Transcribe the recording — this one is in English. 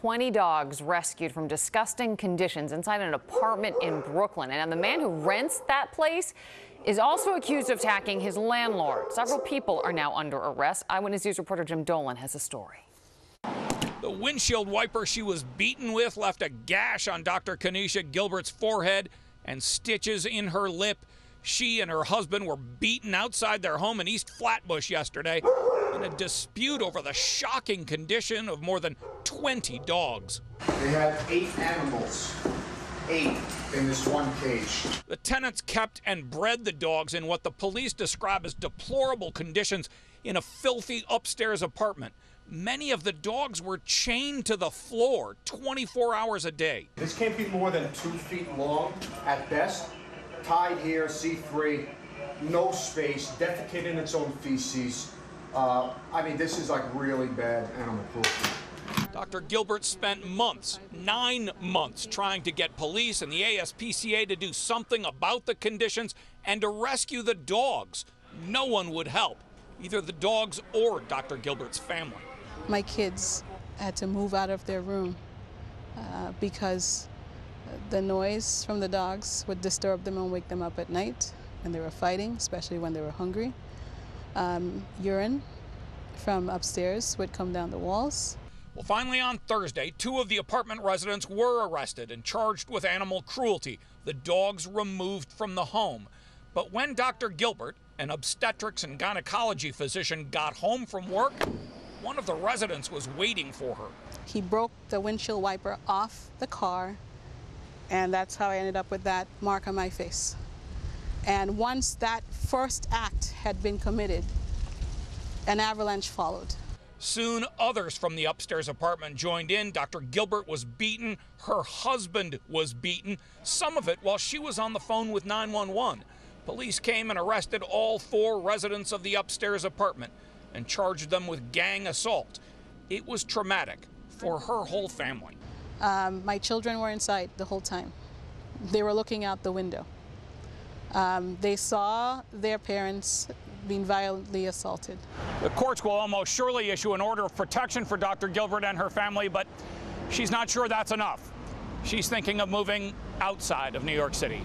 20 dogs rescued from disgusting conditions inside an apartment in Brooklyn. And the man who rents that place is also accused of attacking his landlord. Several people are now under arrest. Eyewitness News reporter Jim Dolan has a story. The windshield wiper she was beaten with left a gash on Dr. Kanisha Gilbert's forehead and stitches in her lip. She and her husband were beaten outside their home in East Flatbush yesterday in a dispute over the shocking condition of more than 20 dogs. They had eight animals, eight in this one cage. The tenants kept and bred the dogs in what the police describe as deplorable conditions in a filthy upstairs apartment. Many of the dogs were chained to the floor 24 hours a day. This can't be more than two feet long at best. Tied here, C3, no space, defecated in its own feces. Uh, I mean, this is like really bad animal cruelty. Dr. Gilbert spent months, nine months, trying to get police and the ASPCA to do something about the conditions and to rescue the dogs. No one would help, either the dogs or Dr. Gilbert's family. My kids had to move out of their room uh, because the noise from the dogs would disturb them and wake them up at night when they were fighting, especially when they were hungry. Um, urine from upstairs would come down the walls. Well, finally on Thursday, two of the apartment residents were arrested and charged with animal cruelty. The dogs removed from the home. But when Dr. Gilbert, an obstetrics and gynecology physician, got home from work, one of the residents was waiting for her. He broke the windshield wiper off the car, and that's how I ended up with that mark on my face. And once that first act had been committed, an avalanche followed. Soon, others from the upstairs apartment joined in. Dr. Gilbert was beaten. Her husband was beaten, some of it while she was on the phone with 911. Police came and arrested all four residents of the upstairs apartment and charged them with gang assault. It was traumatic for her whole family. Um, my children were inside the whole time. They were looking out the window. Um, they saw their parents being violently assaulted. The courts will almost surely issue an order of protection for Dr. Gilbert and her family, but she's not sure that's enough. She's thinking of moving outside of New York City.